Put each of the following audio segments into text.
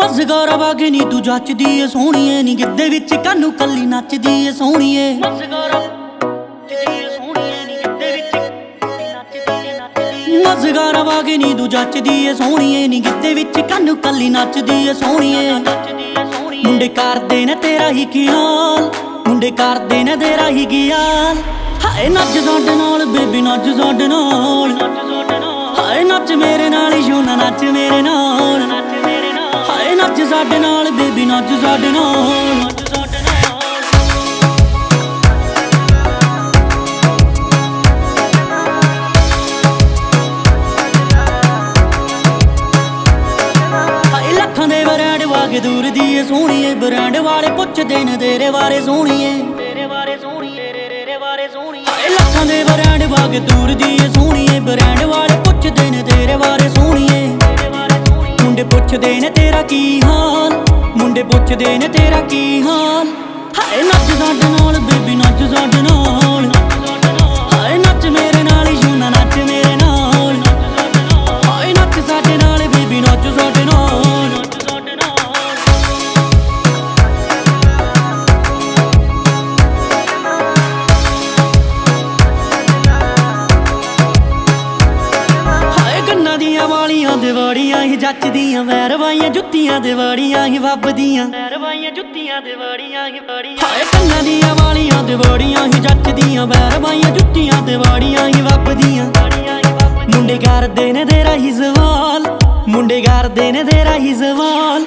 ਮਜ਼ਗਾਰਾ ਵਾਗੇ ਨੀ ਤੂੰ ਜੱਚਦੀ ਏ ਸੋਹਣੀਏ ਨੀ ਗਿੱਦੇ ਵਿੱਚ ਕਾਨੂੰ ਕੱਲੀ ਨੱਚਦੀ ਏ ਸੋਹਣੀਏ। ਮਜ਼ਗਾਰਾ ਮਜ਼ਗਾਰਾ ਵਾਗੇ ਨੀ ਤੂੰ ਜੱਚਦੀ ਏ ਸੋਹਣੀਏ ਨੀ ਗਿੱਦੇ ਵਿੱਚ ਕਾਨੂੰ ਕੱਲੀ ਨੱਚਦੀ ਏ ਸੋਹਣੀਏ। ਮੁੰਡੇ ਕਰਦੇ ਨੇ ਤੇਰਾ ਹੀ ਖਿਆਲ ਮੁੰਡੇ ਕਰਦੇ ਨੇ ਤੇਰਾ ਹੀ ਗਿਆਲ। ਹਾਏ ਨੱਚ ਸਾਡੇ ਨਾਲ ਬੇਬੀ ਨੱਚ ਸਾਡੇ ਨਾਲ। ਹਾਏ ਨੱਚ ਮੇਰੇ ਨਾਲ। ਸਾਡੇ ਨਾਲ, ਬੇਬੀ ਨੱਚ ਸਾਡੇ ਨਾਲ ਹਾਏ ਲੱਖਾਂ ਦੇ ਬਰਾਂਡ ਵਾਗੇ ਦੂਰ ਦੀ ਏ ਸੋਹਣੀਏ ਬਰਾਂਡ ਵਾਲੇ ਪੁੱਛਦੇ ਨੇ ਤੇਰੇ ਬਾਰੇ ਸੋਹਣੀਏ। ਤੇਰੇ ਬਾਰੇ ਸੋਹਣੀਏ, ਤੇਰੇ ਬਾਰੇ ਸੋਹਣੀਏ। ਲੱਖਾਂ ਦੇ ਬਰਾਂਡ ਵਾਗੇ ਦੂਰ ਦੀ ਏ ਸੋਹਣੀਏ ਬਰਾਂਡ ਵਾਲੇ ਪੁੱਛਦੇ ਨੇ ਤੇਰੇ ਬਾਰੇ ਸੋਹਣੀਏ। ਪੁੱਛਦੇ ਨੇ ਤੇਰਾ ਕੀ ਹਾਲ? ਮੁੰਡੇ ਪੁੱਛਦੇ ਨੇ ਤੇਰਾ ਕੀ ਹਾਲ? ਵਾਲੀਆਂ ਦਿਵਾੜੀਆਂ ਹੀ ਜੱਚਦੀਆਂ ਵੈਰਵਾਈਆਂ ਜੁੱਤੀਆਂ ਦਿਵਾੜੀਆਂ ਹੀ ਵੱਬਦੀਆਂ। ਵੈਰਵਾਈਆਂ ਜੁੱਤੀਆਂ ਦਿਵਾੜੀਆਂ ਹੀ ਵਾੜੀਆਂ। ਹਾਏ ਕੰਨਾਂ ਦੀਆਂ ਵਾਲੀਆਂ ਦਿਵਾੜੀਆਂ ਹੀ ਜੱਚਦੀਆਂ ਵੈਰਵਾਈਆਂ ਜੁੱਤੀਆਂ ਦਿਵਾੜੀਆਂ ਹੀ ਵੱਬਦੀਆਂ। ਮੁੰਡੇ ਕਰਦੇ ਨੇ ਤੇਰਾ ਹੀ ਸਵਾਲ ਮੁੰਡੇ ਕਰਦੇ ਨੇ ਤੇਰਾ ਹੀ ਸਵਾਲ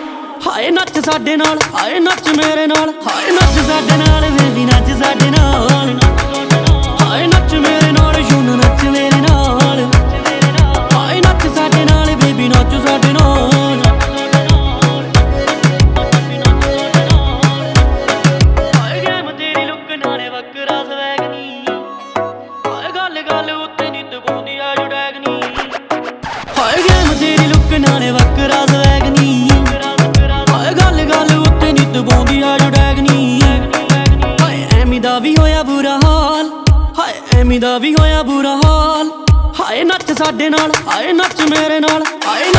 ਹਾਏ ਨੱਚ ਸਾਡੇ ਨਾਲ ਹਾਏ ਨੱਚ ਮੇਰੇ ਨਾਲ ਹਾਏ ਨੱਚ ਸਾਡੇ ਨਾਲ ਬੇਬੀ ਨੱਚ ਸਾਡੇ ਨਾਲ। ਹਾਏ ਦਾ ਵੀ ਹੋਇਆ ਬੁਰਾ ਹਾਲ। ਹਾਏ ਨੱਚ ਸਾਡੇ ਨਾਲ, ਹਾਏ ਨੱਚ ਮੇਰੇ ਨਾਲ, ਹਾਏ